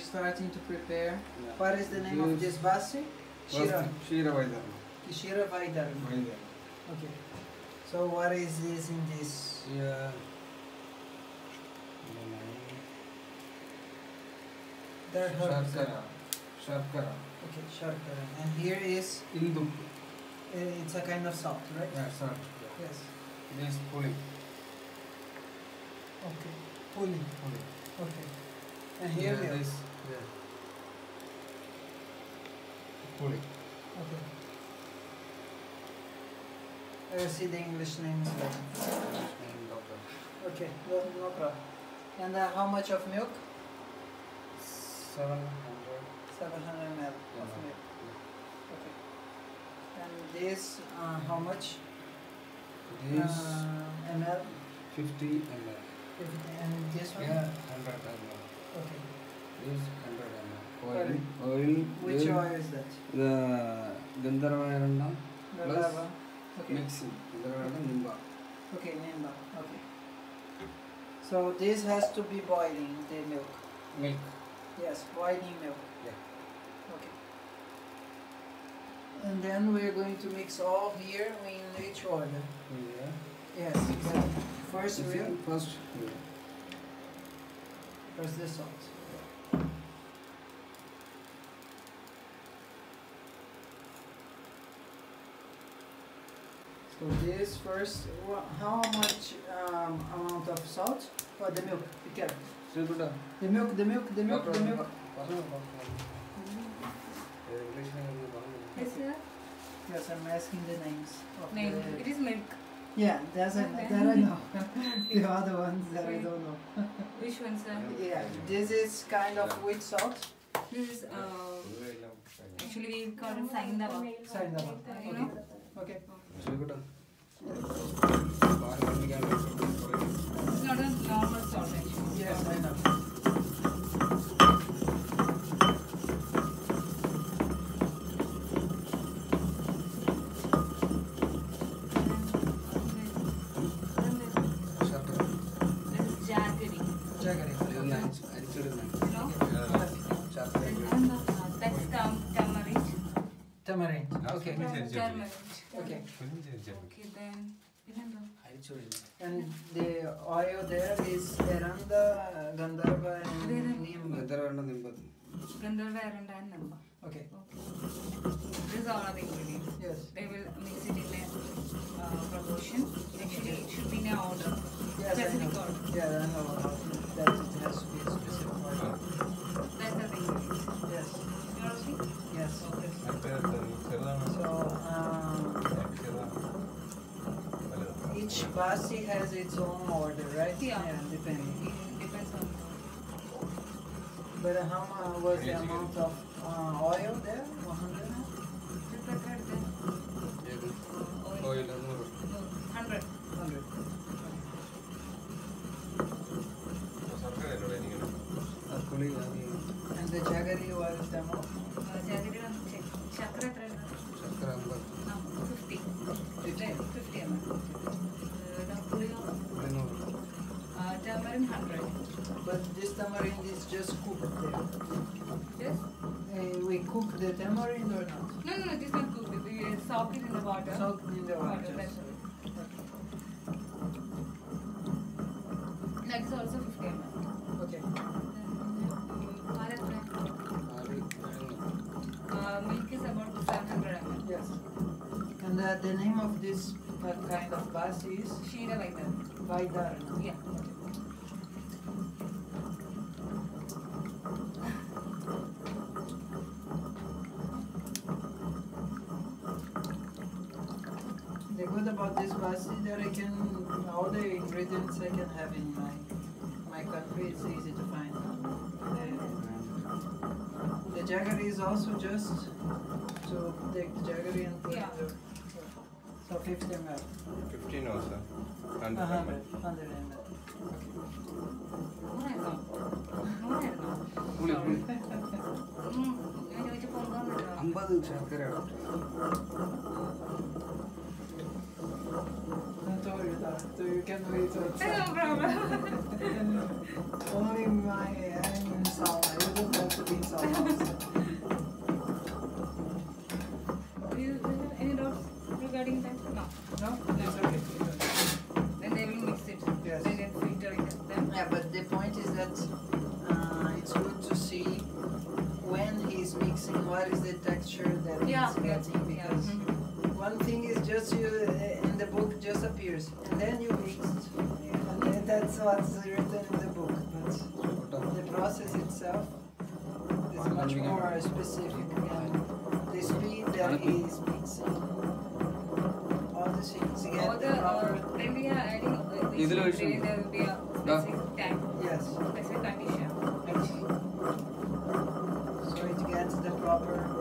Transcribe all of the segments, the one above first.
we're starting to prepare. Yeah. What is the name Juice. of this basti? Shira. Shira Vaidharma. Shira Vaidharma. Vaidharma. Okay. So what is this in this? Yeah. That herbs. Sharkara. Sharkara. Okay, Sharkara. And here is? Indup. Uh, it's a kind of salt, right? Yeah, salt. Yes. This pulling. Okay. Pulling. Pulling. Okay. And here yeah, this there. Okay. I see the English names there. Okay, no, problem. And uh, how much of milk? 700. 700 ml of milk. Okay. And this, uh, how much? This uh, ml? 50 ml. 50 and this one? Yeah, 100 ml. Okay is Kandarvana. Oil, oil, Which oil is that? The Gandharvarana plus okay. mixing. Gandharvarana Nimba. Okay, Nimba. Okay. So this has to be boiling the milk. Milk. Yes, boiling milk. Yeah. Okay. And then we're going to mix all here in each order. Yeah. Yes, exactly. First, we'll first, first the salt. For this first, how much um, amount of salt for the milk? Be careful. The milk, the milk, the milk, the milk. Yes, sir. Yes, I'm asking the names. Of Name. The, it is milk. Yeah, there's a, okay. there I know. the other ones that Sorry. I don't know. which one, sir? Yeah, this is kind of which salt? This is uh, actually we call it saindaba. Saindaba. Okay. okay. Yes, I know. Okay, then and the oil there is Aranda, Gandharva, and Nimba. Gandharva, Nimba. Gandharva, Aranda, and Nimba. Okay. This are all the ingredients. Yes. They will mix it in a uh, proportion. Actually, it should be in a order. Yes, Specific order. Yeah, I know. Basi has its own order, right? Yeah. depending. It depends on But how much was the amount of uh, oil there? That's also 50 ml. Okay. Uh, milk is about 700 ml. Yes. And uh, the name of this uh, kind of basti is Sheera Vaitar. Vaidarna. Yeah. The good about this basti that I can, all evidence I can have in my, my country, it's easy to find. The, the jaggery is also just to take the jaggery and put yeah. in the... So 50 ml. 15 also. 100 ml. 100 ml. അമ്പത് ശർക്കര you can do it yourself. problem. Only my, in itself is much more specific and the speed that is mixing all the things together. All the, uh, when we are adding uh, there will be a specific time. Yes. Specific condition. So it gets the proper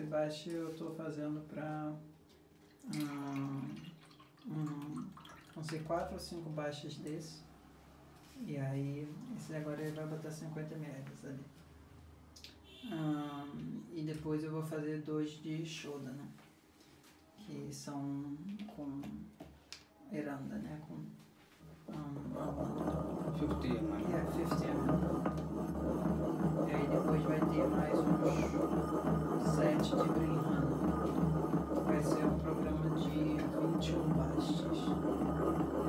esse baixo eu estou fazendo para ah, um, um, quatro ou cinco baixas desse. E aí, esse agora ele vai botar 50 ml ali. Um, e depois eu vou fazer dois de Shoda, né? Que são com Eranda, né? Com um, 50 ml. Yeah, 50 ml. Ter mais uns 7 de Brinhana. Vai ser um programa de 21 bastes.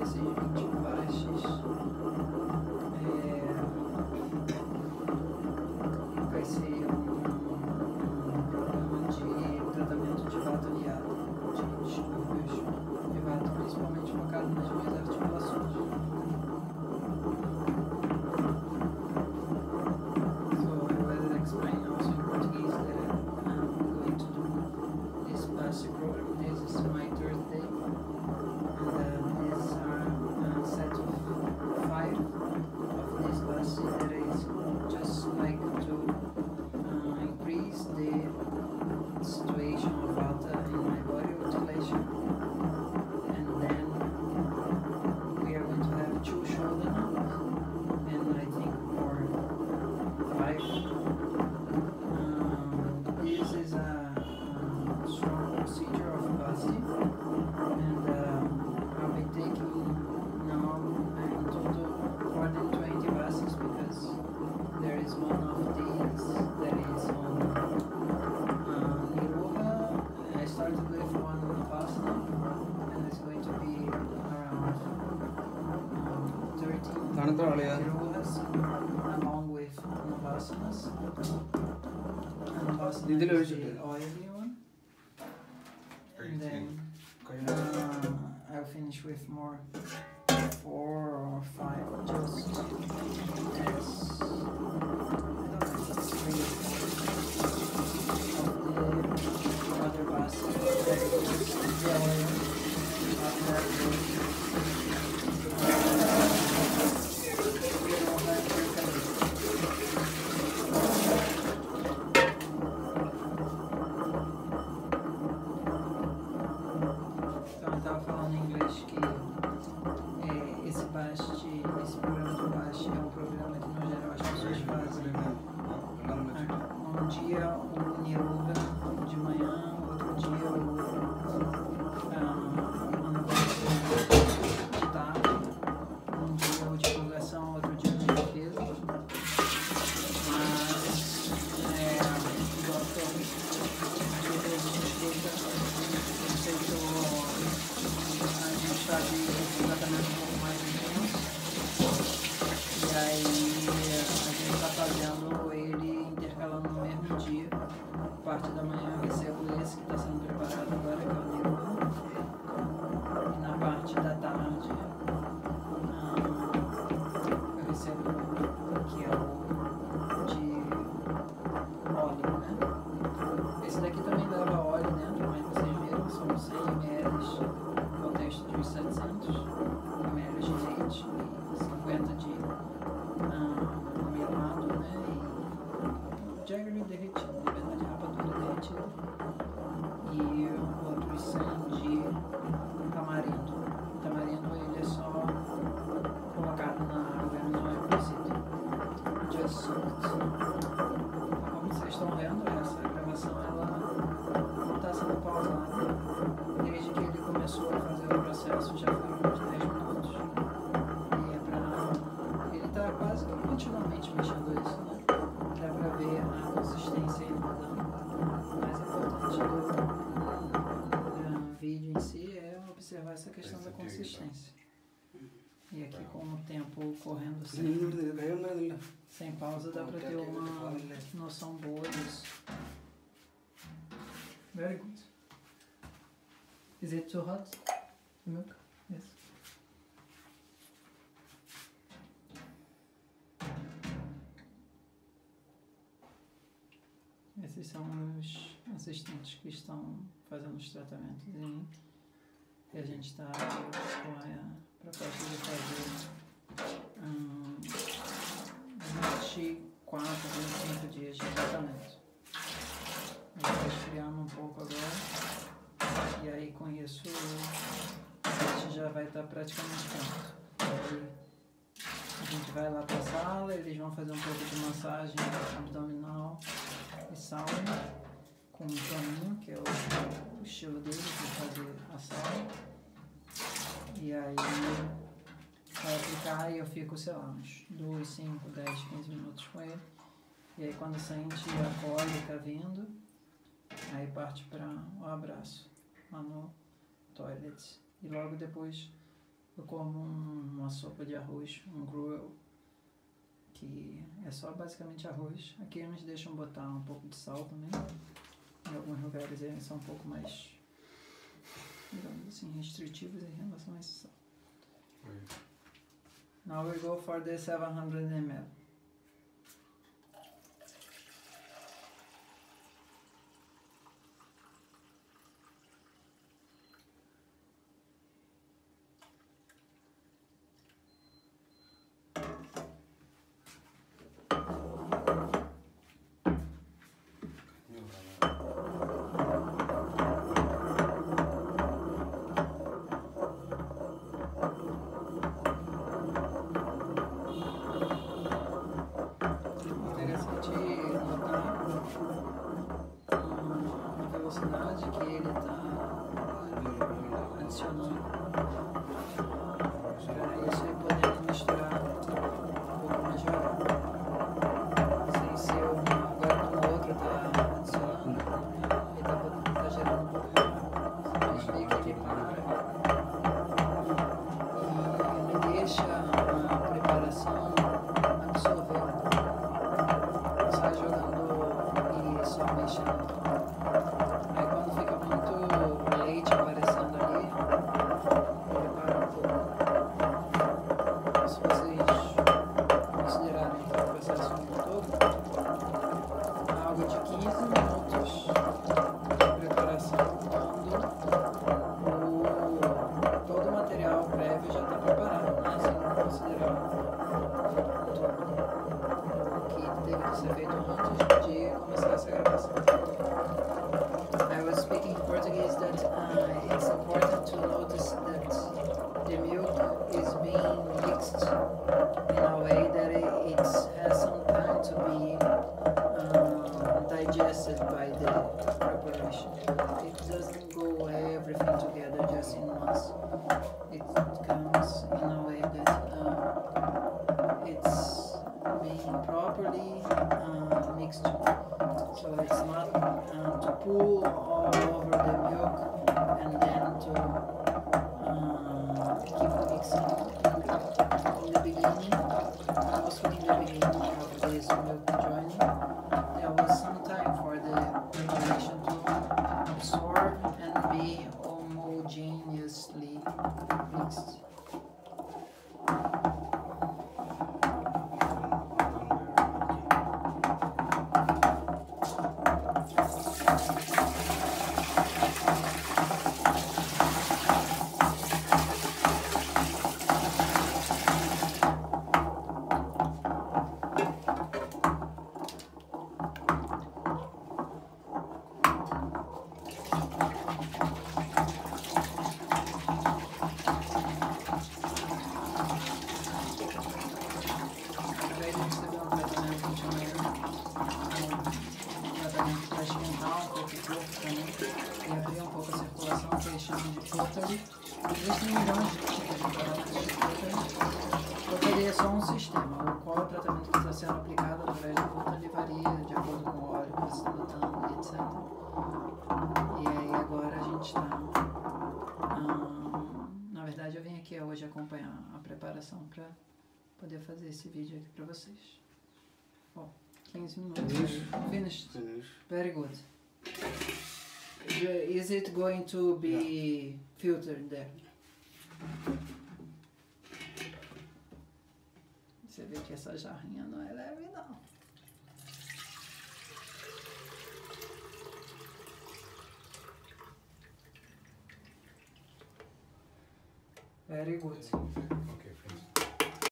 Esses 21 bastes this basic Oily oh, one. And then uh, I'll finish with more four or five. Just. Parte da manhã eu recebo esse que está sendo preparado observar essa questão da consistência. E aqui com o tempo correndo sem, sem pausa dá pra ter uma noção boa disso. Very good. Is it too hot? The milk? Yes. Esses são os assistentes que estão fazendo os tratamentos em e a gente está com a proposta de fazer hum, 24, 25 dias de tratamento. Está esfriando um pouco agora e aí com isso a gente já vai estar praticamente pronto. Aí a gente vai lá para a sala, eles vão fazer um pouco de massagem abdominal e sauna com o Toninho, que é o, estilo dele de fazer a sauna. E aí vai aplicar e eu fico, sei lá, uns 2, 5, 10, 15 minutos com ele. E aí quando sente a cólica vindo, aí parte para o abraço lá no toilet. E logo depois eu como um- uma sopa de arroz, um gruel, que é só basicamente arroz. Aqui eles deixam botar um pouco de sal também. Em alguns lugares eles são um pouco mais, digamos assim, restritivos em relação a esse sal. Now we go for the 700 ml. ですよね。sendo aplicada através da fotoanivaria, de acordo com o óleo que você está botando, etc. E aí agora a gente está. Hum, na verdade, eu vim aqui hoje acompanhar a preparação para poder fazer esse vídeo aqui para vocês. Bom, 15 minutos. Finished. Finished. Finished. Very good. Is it going to be yeah. filtered there? ver que essa jarrinha não é leve, não. Very good.